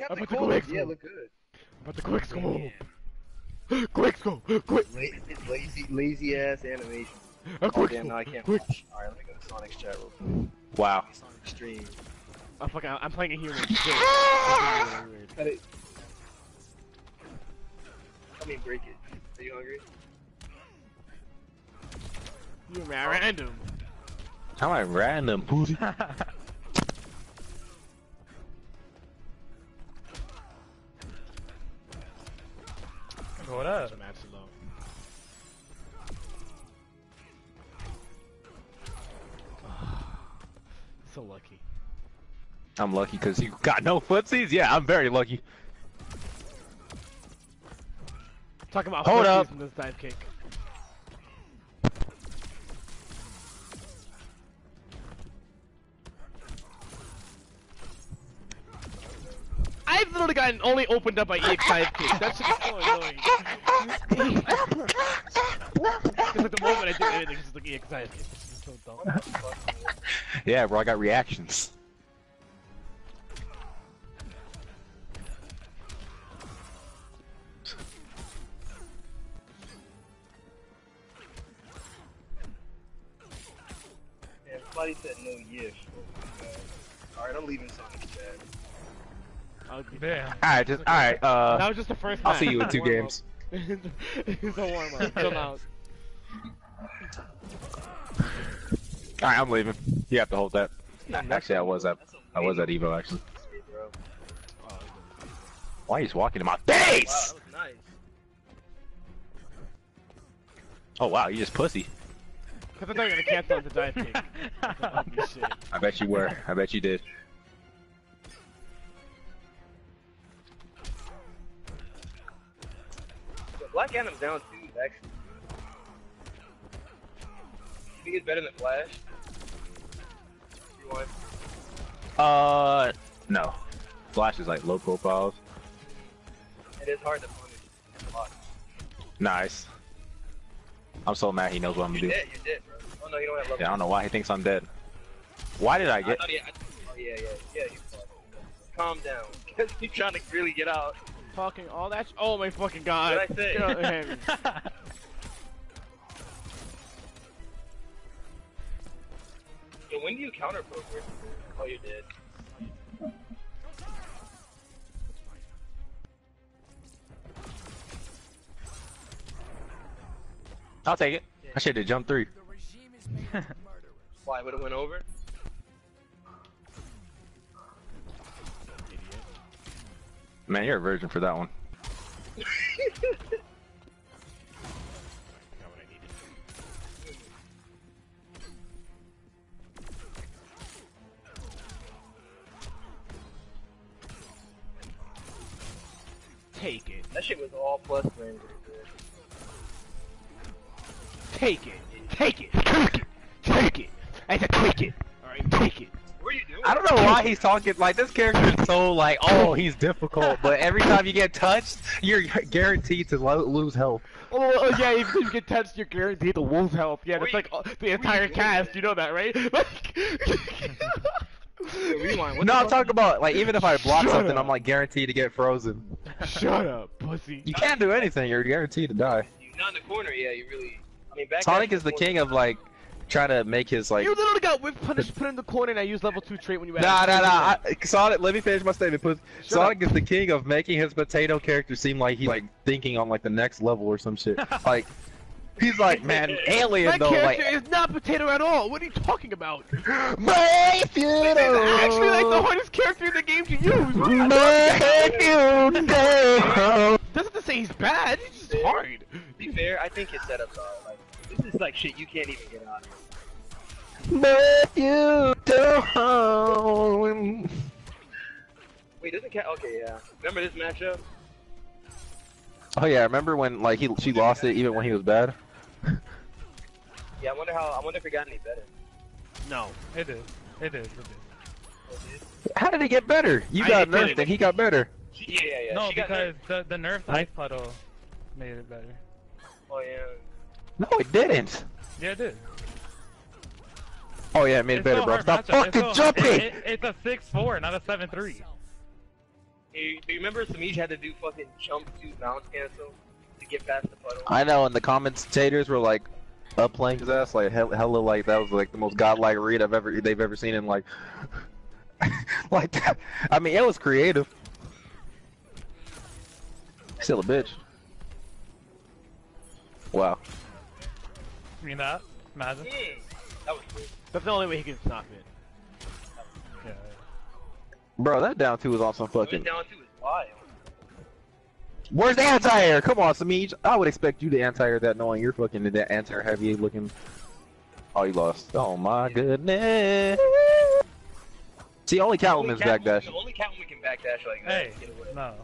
Captain about to go Cold. X Yeah, look good. About the quick scope. quick scope. Quick. La- lazy, lazy ass animation. A Oh quick damn, now I scope. can't Quick. Alright, let me go to Sonic's chat real quick. Wow. Sonic stream. Oh fuck! I- I'm playing a human. Shit. Cut it. I mean, break it. Are you hungry? You man, random. How am I random, pussy? What up? I'm absolute so lucky. I'm lucky because you got no footsies. Yeah, I'm very lucky. Talking about Hold footsies up. from this dive kick. I've literally gotten only opened up by EX dive kick. That's just so annoying. Because at the moment I do anything, it's just like EX dive kick. It's just so. Yeah, bro, I got reactions. I'll be- Damn. All right, just all right. That Uh, was just the first I'll match. see you in two games. it's a warm up. Chill out. All right, I'm leaving. You have to hold that. Actually, I was at I was at Evo actually. Why are you just walking in my Wow, face? was nice. Oh wow, you just pussy. Because I thought you were gonna cancel the dive kick. That's some ugly shit. I bet you were. I bet you did. Black Adam's down too, actually. You think it's better than Flash? Rewind. Uh, no. Flash is like low profiles. It is hard to punish. A lot. Nice. I'm so mad he knows what I'm gonna do. dead, you're dead, bro. Oh no, you don't have level Yeah, I don't know why he thinks I'm dead. Why did I I get? thought he, I, oh yeah, yeah, yeah. Calm down. Cause he's trying to really get out. Talking all that. Oh my fucking god. What'd I say? Get out of here. Yo, when do you counter poker? Oh, you're dead. I'll take it. I should have jumped three. Why would it went over? Man, you're a virgin for that one. Got what I needed. Take it. That shit was all plus range. Take it. Take it. Take it. Take it. I said take it. Alright, take it. What are you doing? I don't know why he's talking like this character is so like, oh, he's difficult, but every time you get touched, you're guaranteed to lo- lose health. Oh, oh yeah, if you get touched, you're guaranteed to lose health. Yeah, it's like uh, the entire doing, cast. man? You know that, right? Like, Rewind. No, the I'm talking about like even if I block Shut something, up. I'm like guaranteed to get frozen. Shut up, pussy. You can't do anything. You're guaranteed to die. You're Not in the corner, yeah, you really. I mean, back Sonic is the corner. king of like trying to make his like. You literally got whip punish put in the corner and I used level 2 trait when you had Nah, nah, nah. I, Sonic, let me finish my statement. Please. Shut Sonic is the king of making his potato character seem like he's like thinking on like the next level or some shit. like, he's like, man, alien My though. character Like, is not potato at all. What are you talking about? my This is actually like the hardest character in the game to use. What My funeral. Doesn't to say he's bad. He's just hard. Be fair, I think his setups are like. This is like shit you can't even get out. But you don't. Wait, doesn't cat? Okay, yeah. Remember this matchup? Oh yeah, remember when like he she lost it even when he was bad? Yeah, I wonder how. I wonder if it got any better. No. It is. It is. It is. Dude. How did it get better? You I got didn't. nerfed and he got better. Yeah, yeah, yeah. no, she because the the nerf ice puddle made it better. Oh yeah. No, it didn't. Yeah, it did. Oh yeah, it made it better, bro. Stop matchup. It's fucking so- jumping. it- it- it's a six four, not a seven three. You, do you remember SemiJ had to do fucking jump to bounce cancel to get past the puddle? I know, and the commentators were like up playing his ass like hell, hella like that was like the most godlike read I've ever they've ever seen in like like that. I mean, it was creative. Still a bitch. Wow. You mean that? Imagine. Hmm, that was cool. That's the only way he can stop it. Yeah. Bro, that down two was on some Going fucking. down to his wild. Where's the anti-air? Come on, SemiJ. I would expect you to anti-air that knowing you're fucking that anti-air heavy looking. Oh, you lost. Oh my goodness. See, only Catwoman's Only backdash. Catwoman- Only Catwoman can backdash like that. Hey, and Get away. no.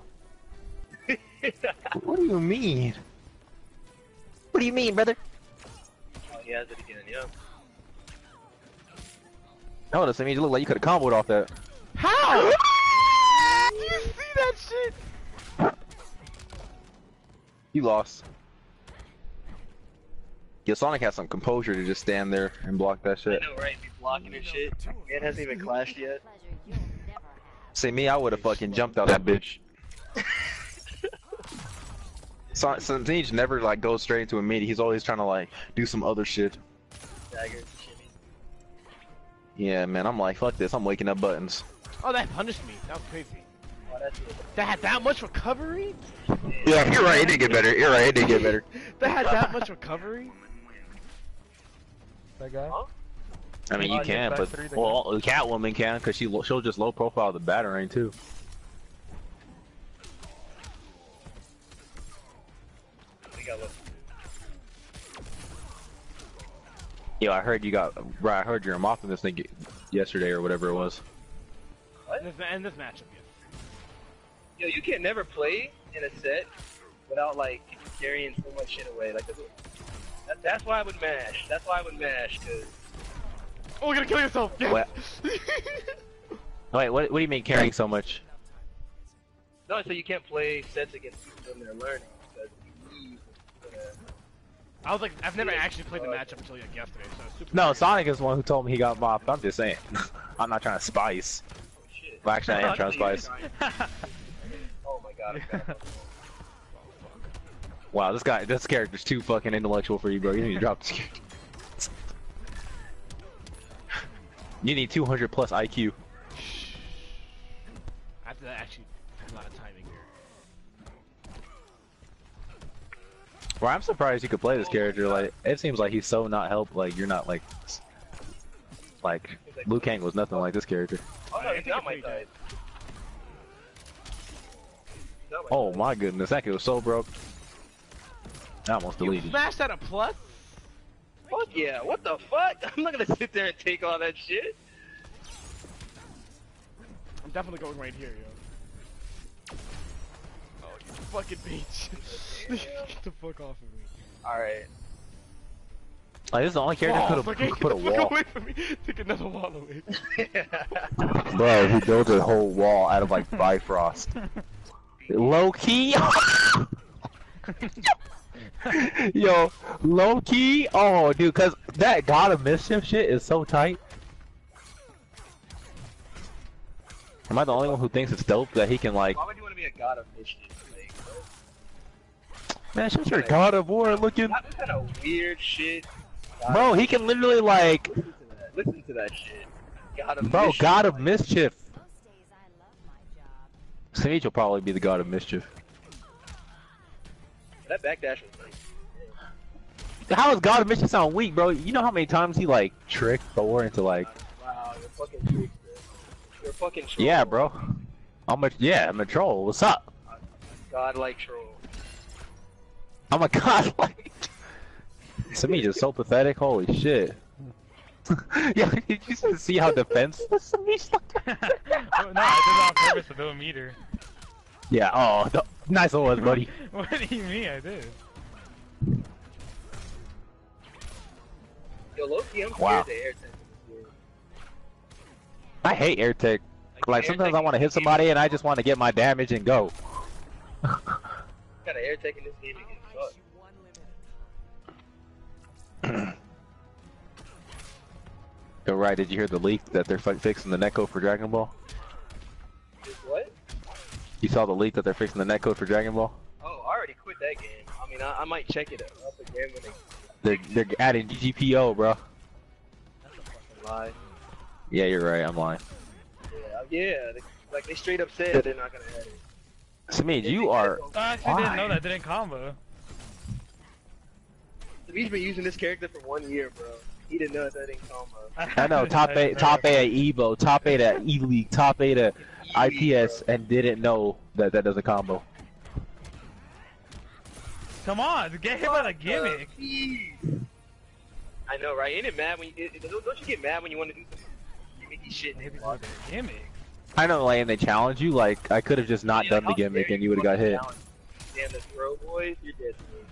What do you mean? What do you mean, brother? Oh, he has it again, yeah. Oh, that SemiJ, you look like you could have comboed off that. How? Do you see that shit? You lost. Yeah, Sonic has some composure to just stand there and block that I shit. know, right? Be blocking and shit. Man hasn't even clashed yet. See me, I would have fucking jumped out that bitch. Son- SemiJ never like goes straight into a meaty. He's always trying to like do some other shit. Daggers. Yeah, man, I'm like, fuck this. I'm waking up buttons. Oh, that punished me. That was crazy. Oh. That had that much recovery? Yeah, you're right. It did get better. You're right. It did get better. That had that much recovery? That guy? Huh? I mean, you yeah, can, back but three, they well, Catwoman can because she she'll just low profile the battering too. We got. Yo, I heard you got. Right, I heard you're a moth in this thing yesterday or whatever it was. What? In this, in this matchup, yes. Yo, you can't never play in a set without like carrying so much shit away. Like that's, that, that's why I would mash. That's why I would mash. Cause Oh, you're gonna kill yourself! Yes! What? Wait, what? What do you mean carrying so much? no, so you can't play sets against people when they're learning because you leave. Uh, I was like, I've never actually played the matchup until like yesterday, so super No, weird. Sonic is the one who told me he got mopped. I'm just saying. I'm not trying to spice. oh shit. Well, actually, I am trying to oh, spice. Oh my god. I forgot about that. Wow, this guy, this character's too fucking intellectual for you, bro. You need to drop this. character. You need 200 plus IQ. I have to actually have a lot of timing here. Well, I'm surprised you could play this character. Like, it seems like he's so not help. Like, you're not like, like Liu Kang was nothing like this character. Oh no, I he's think not my it's pretty type. He's not my Oh my goodness, that kid was so broke. I almost You deleted. smashed at a plus? Fuck yeah, what the fuck? I'm not gonna sit there and take all that shit. I'm definitely going right here, yo. You fucking bitch. Get the fuck off of me. Alright. Like, this is the only character Wall, who could have get put a wall. away from me. Take another wall away. Bro, he built a whole wall out of like Bifrost. Low key. Yo, low key. Oh, dude, cause that God of Mischief shit is so tight. Am I the only one who thinks it's dope that he can like? Why would you want to be a god of mischief? Like, Man, she's your God of War looking. what kind of weird shit? God Bro, he can literally like, Listen to that. Listen to that shit. God of bro, mischief. God of Mischief. Most days I love my job. Sage will probably be the God of Mischief. That backdash was nice. How does God of Mischief sound weak, bro? You know how many times he like tricked Thor into like, Wow, you're fucking trickster. You're fucking troll. yeah, bro. I'm a yeah, I'm a troll. What's up? God-like troll. I'm a god like. To me, just so pathetic. Holy shit. yeah, did you just see how defenseless Sami's Oh, no, I did that on purpose to do a meter. Yeah. Oh, th- nice one, was, buddy. what do you mean I did? Yo, Loki, I'm Wow. scared air test. I hate air tech. Like air sometimes tech I want to hit somebody and I just want to get my damage and go. Got an air tech in this game and Yo, right? Did you hear the leak that they're fixing the netcode for Dragon Ball? What? You saw the leak that they're fixing the netcode for Dragon Ball? Oh, I already quit that game. I mean, I, I might check it up again when they. They're, they're adding GGPO, bro. That's a fucking lie. Yeah, you're right. I'm lying. Yeah, yeah. They, like they straight up said they're not gonna add it. Samid, you are. I actually didn't know Why? that didn't combo. He's been using this character for one year, bro. He didn't know that didn't combo. I know top eight, top eight at Evo, top eight at E League, top eight at IPS, and didn't know that that does a combo. Come on, get him on a gimmick. I know, right? Ain't it mad when you, it, it- don't you get mad when you want to do some gimmicky shit and hit Maybe with a gimmick. I know, like, and they challenge you. Like, I could have just not Yeah, done the gimmick, and you would have got hit. challenge Damn, the throw boys, you're dead to me.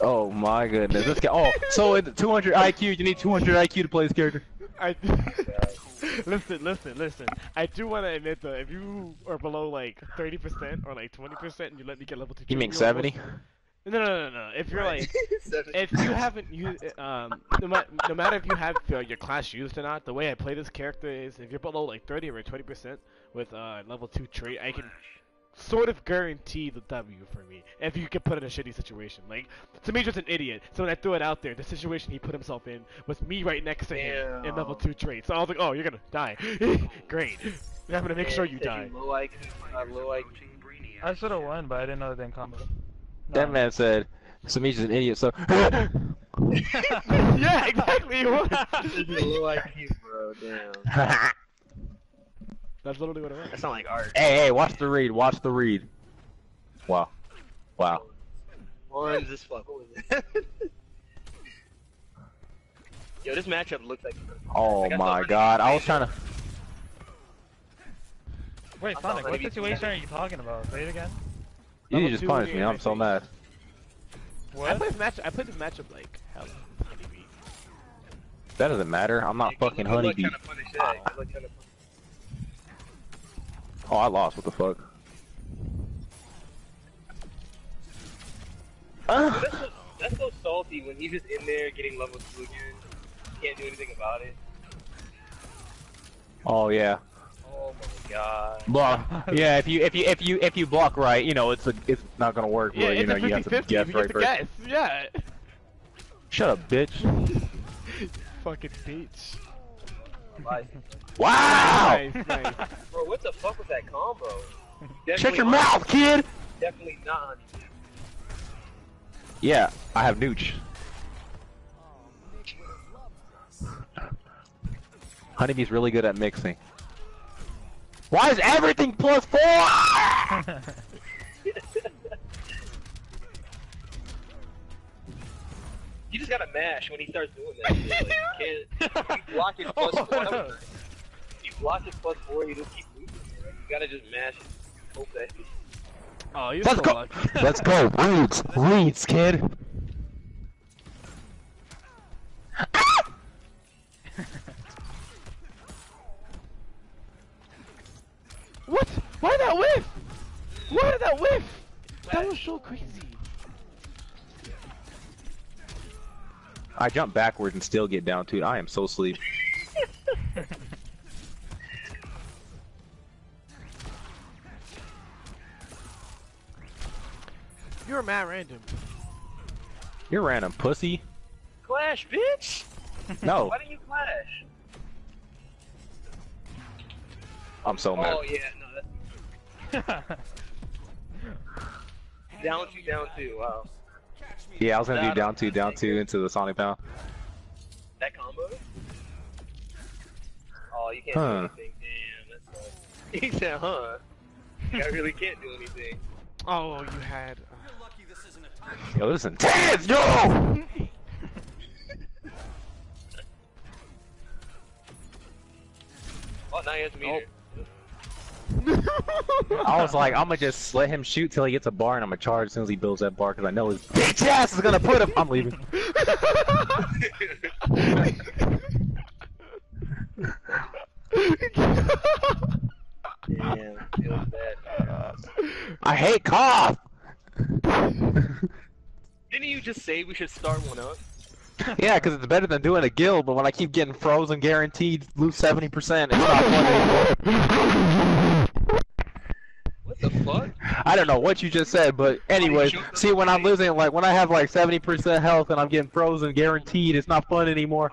Oh my goodness, this guy. Oh, so at 200 IQ, you need 200 IQ to play this character. I listen, listen, listen. I do want to admit though, if you are below like 30% or like 20% and you let me get level 2 You mean 70? No, no, no, no, no. If you're like, Seven. if you haven't used, um, no, ma- no matter if you have uh, your class used or not, the way I play this character is if you're below like 30 or 20% with uh, level 2 trait, I can sort of guarantee the W for me if you could put in a shitty situation. Like, Samidra's an idiot, so when I threw it out there, the situation he put himself in was me right next to him in level 2 trait. So I was like, oh, you're gonna die. Great. I'm gonna make sure you die. Low IQ, uh, low I should have won, but I didn't know it didn't combo. That No. man said, Samish is an idiot, so. yeah, exactly. it was. low IQ, bro. Damn. That's literally what it was. That's not like art. hey, hey, watch the read, watch the read. Wow. Wow. Ones as fuck. What was it? Yo, this matchup looks like. Oh Like, my Renee god, I was was trying to. Wait, I thought Sonic, what situation are you talking about? Say it again. You Level just punished me, I'm so think. mad. I What? played this match. I played this matchup like hell. Honeybee. That doesn't matter, I'm not Yeah, good fucking luck honeybee. trying to punish that. Good luck trying to punish- Oh, I lost, what the fuck? Ah. That's so, that's so salty when he's just in there getting level two again. Can't do anything about it. Oh yeah. Oh my god. Block. Yeah, if you if you if you if you block right, you know it's a, it's not gonna work. Yeah, but, you it's know a you have to 50 guess you right get the first. guess. Yeah. Shut up, bitch. Fucking bitch. Like, Wow. Nice, nice. bro, what the fuck was that combo? Shut Definitely your not- mouth, kid. Definitely not honey. Yeah, I have nooch. Honeybee's really good at mixing. Why is everything plus four? You just gotta mash when he starts doing that. shit. Like, you can't. You block it plus Oh, four. no. You block it plus four, you just keep moving. man. You gotta just mash it. Hope that. Oh, you're Let's so go. lucky. Let's go. Reads. Reads, kid. What? Why that whiff? Why did that whiff? That was so crazy. I jump backwards and still get down to it. I am so sleep. You're mad random. You're random pussy. Clash, bitch! No, Why didn't you clash? I'm so mad. Oh yeah, no, that's down two, down two. Wow, Yeah, I was gonna do down two, down two into the Sonic Pound. that combo. Oh, you can't Huh. do anything. Damn, that's. Uh... He said, "Huh." I really can't do anything. Oh, you had. Yo, this is intense, yo! Oh, now he has meter. I was like, I'm gonna just let him shoot till he gets a bar, and I'm gonna charge as soon as he builds that bar, because I know his bitch ass is gonna put him. I'm leaving. Damn, feels bad. I hate cough. Didn't you just say we should start one up? yeah, because it's better than doing a guild, but when I keep getting frozen, guaranteed lose 70%, it's not fun anymore. What the fuck? I don't know what you just said, but anyways, see when I'm losing, like when I have like 70% health and I'm getting frozen guaranteed, it's not fun anymore.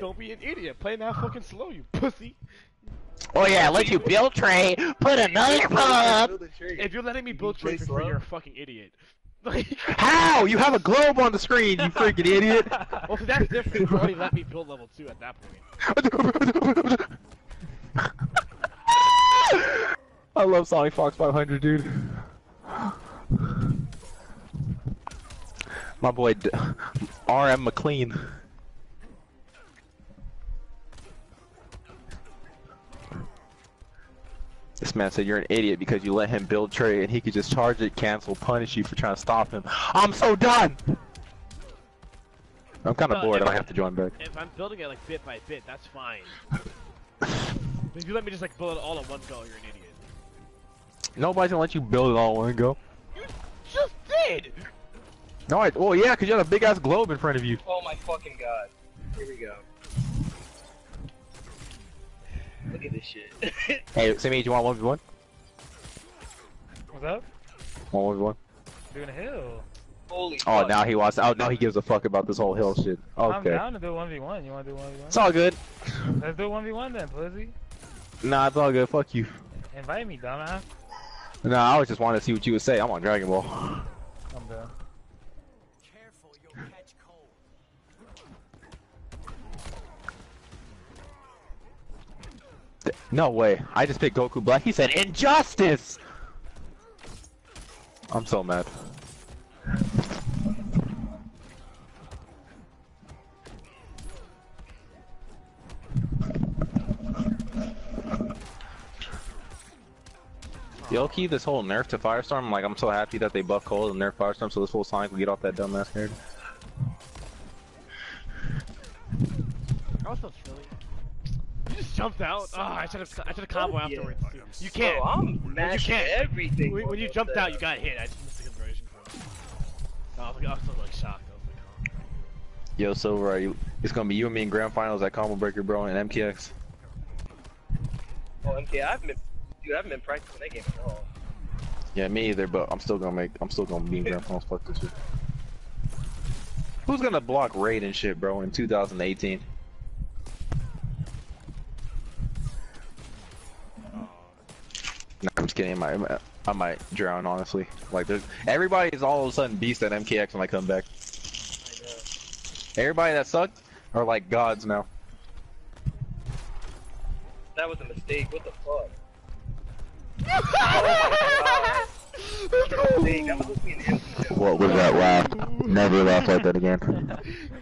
Don't be an idiot. Play now fucking slow, you pussy. Oh yeah, let you build trait, put another pub. If you're letting me build play trade for you're a fucking idiot. How? You have a globe on the screen, you freaking idiot. well, see, that's different. You already let me build level two at that point. I love Sonic Fox 500, dude. My boy D- RM McLean. This man said you're an idiot because you let him build trait and he could just charge it, cancel, punish you for trying to stop him. I'm so done! I'm kind of bored, I I- have to join back. If I'm building it like bit by bit, that's fine. If you let me just like build it all at one go, you're an idiot. Nobody's gonna let you build it all in one go. You just did. No, I, well, yeah, because you have a big ass globe in front of you. Oh my fucking god. Here we go. Look at this shit. Hey, Sammy, do you want 1v1? What's up? 1v1? Doing a hill. Holy Oh, fuck. now he wants. Oh, now he gives a fuck about this whole hill shit. Okay. I'm Okay, down to do 1v1. You wanna do 1v1? it's all good. Let's do 1v1 then, pussy. Nah, it's all good. Fuck you. Invite me, dumbass. Nah, I was just wanting to see what you would say. I'm on Dragon Ball. I'm done. Th- No way. I just picked Goku Black. He said injustice. I'm so mad. Yo, key this whole nerf to Firestorm. Like, I'm so happy that they buff Cold and nerf Firestorm, so this whole Sonic will get off that dumbass character. I was so silly. You just jumped out. Oh, I should have. I should have combo Oh, yeah. afterwards. You can't. Bro, I'm mashing can't. everything. When, when you jumped out, you got. got hit. I just missed the conversion point. Oh, I was, like, I was so like shocked. I was like, oh. Yo, Silver, are you, it's gonna be you and me in grand finals at Combo Breaker, bro, and MKX. Oh, MK, I haven't been, dude, I haven't been practicing that game at all. Yeah, me either, but I'm still gonna make, I'm still gonna be in grand finals. Fuck this shit. Who's gonna block raid and shit, bro, in 2018? Nah, I'm just kidding. I might, I might drown, honestly. Like, there's everybody is all of a sudden beast at MKX when I come back. I. Everybody that sucked are like gods now. That was a mistake. What the fuck? Mistake. That was supposed to be an empty jump. What was that laugh? Never laugh like that again.